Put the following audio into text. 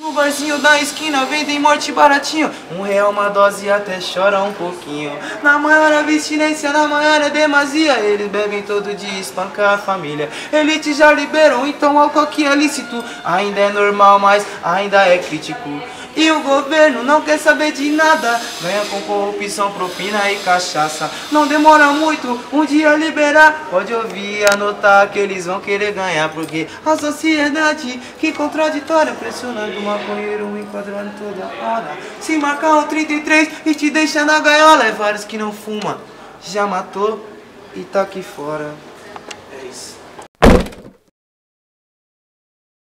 tú No barzinho da esquina vendem morte baratinho. Um real uma dose e até chora um pouquinho. Na maior abstinência, na maior demasia Eles bebem todo dia, espanca a família. Elite já liberam, então álcool que é lícito. Ainda é normal, mas ainda é crítico. E o governo não quer saber de nada. Ganha com corrupção, propina e cachaça. Não demora muito, um dia liberar. Pode ouvir e anotar que eles vão querer ganhar Porque a sociedade, que contraditória Pressionando o maconheiro, enquadrando toda hora. Se marcar um 33 e te deixa na gaiola É vários que não fuma, já matou e tá aqui fora. É isso